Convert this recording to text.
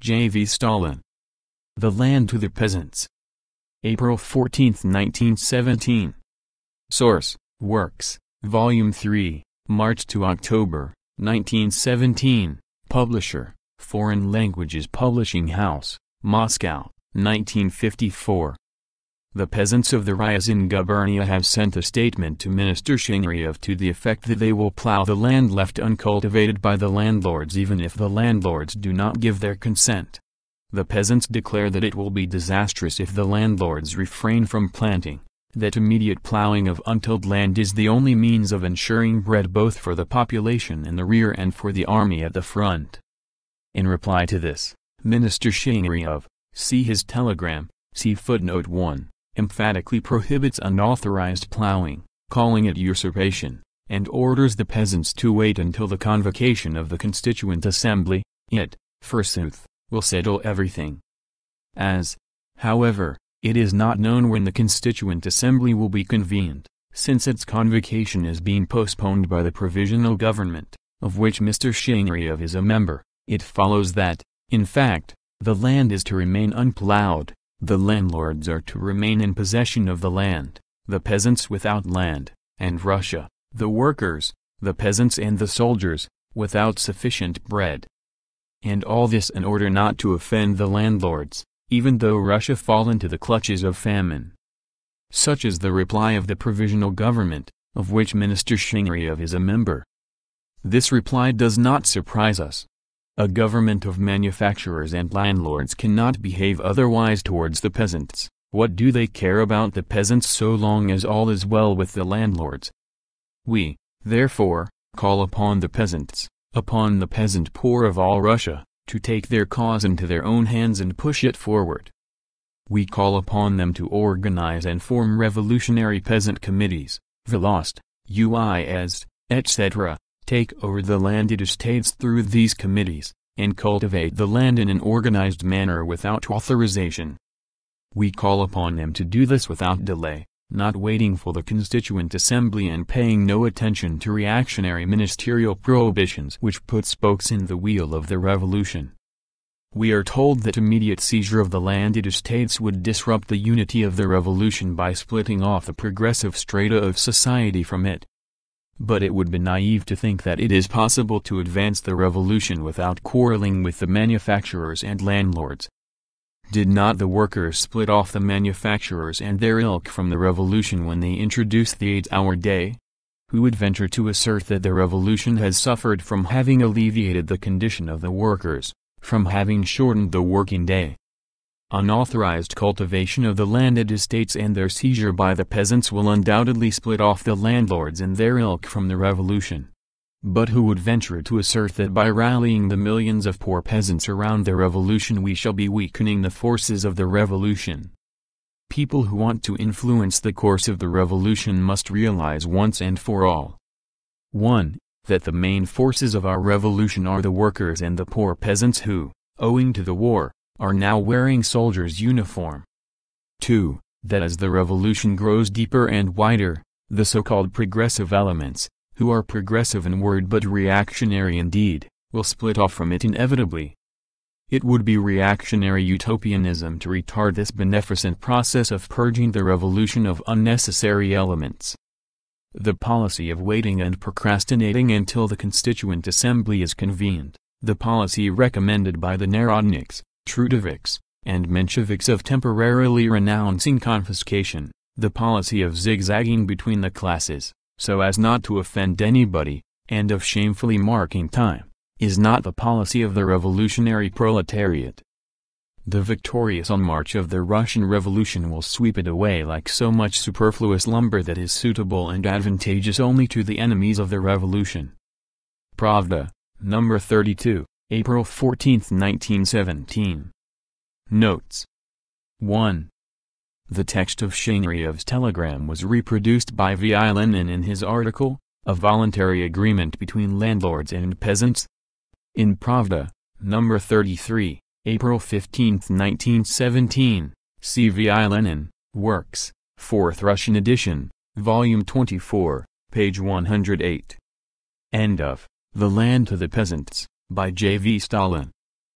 J. V. Stalin. The Land to the Peasants. April 14, 1917. Source, Works, Volume 3, March to October, 1917, Publisher, Foreign Languages Publishing House, Moscow, 1954. The peasants of the Ryazan gubernia have sent a statement to Minister Shingaryov to the effect that they will plow the land left uncultivated by the landlords even if the landlords do not give their consent. The peasants declare that it will be disastrous if the landlords refrain from planting, that immediate plowing of untilled land is the only means of ensuring bread both for the population in the rear and for the army at the front. In reply to this, Minister Shingaryov, see his telegram, see footnote 1 emphatically prohibits unauthorized plowing, calling it usurpation, and orders the peasants to wait until the convocation of the Constituent Assembly, it, forsooth, will settle everything. As, however, it is not known when the Constituent Assembly will be convened, since its convocation is being postponed by the Provisional Government, of which Mr. Shingaryov is a member, it follows that, in fact, the land is to remain unplowed, the landlords are to remain in possession of the land, the peasants without land, and Russia, the workers, the peasants and the soldiers, without sufficient bread. And all this in order not to offend the landlords, even though Russia fall into the clutches of famine. Such is the reply of the provisional government, of which Minister Shingaryov is a member. This reply does not surprise us. A government of manufacturers and landlords cannot behave otherwise towards the peasants. What do they care about the peasants so long as all is well with the landlords? We, therefore, call upon the peasants, upon the peasant poor of all Russia, to take their cause into their own hands and push it forward. We call upon them to organize and form revolutionary peasant committees, Volost, uyezd, etc., take over the landed estates through these committees, and cultivate the land in an organized manner without authorization. We call upon them to do this without delay, not waiting for the Constituent Assembly and paying no attention to reactionary ministerial prohibitions which put spokes in the wheel of the revolution. We are told that immediate seizure of the landed estates would disrupt the unity of the revolution by splitting off the progressive strata of society from it, but it would be naive to think that it is possible to advance the revolution without quarreling with the manufacturers and landlords. Did not the workers split off the manufacturers and their ilk from the revolution when they introduced the eight-hour day? Who would venture to assert that the revolution has suffered from having alleviated the condition of the workers, from having shortened the working day? Unauthorized cultivation of the landed estates and their seizure by the peasants will undoubtedly split off the landlords and their ilk from the revolution. But who would venture to assert that by rallying the millions of poor peasants around the revolution we shall be weakening the forces of the revolution? People who want to influence the course of the revolution must realize once and for all. 1. That the main forces of our revolution are the workers and the poor peasants who, owing to the war, are now wearing soldiers' uniform. 2. That as the revolution grows deeper and wider, the so-called progressive elements, who are progressive in word but reactionary in deed, will split off from it inevitably. It would be reactionary utopianism to retard this beneficent process of purging the revolution of unnecessary elements. The policy of waiting and procrastinating until the Constituent Assembly is convened, the policy recommended by the Narodniks, Trudoviks, and Mensheviks of temporarily renouncing confiscation, the policy of zigzagging between the classes, so as not to offend anybody, and of shamefully marking time, is not the policy of the revolutionary proletariat. The victorious on march of the Russian Revolution will sweep it away like so much superfluous lumber that is suitable and advantageous only to the enemies of the revolution. Pravda, number 32. April 14, 1917. Notes 1. The text of Shingaryov's telegram was reproduced by V. I. Lenin in his article, A Voluntary Agreement Between Landlords and Peasants. In Pravda, number 33, April 15, 1917, C. V. I. Lenin, Works, 4th Russian edition, Volume 24, page 108. End of, The Land to the Peasants by J. V. Stalin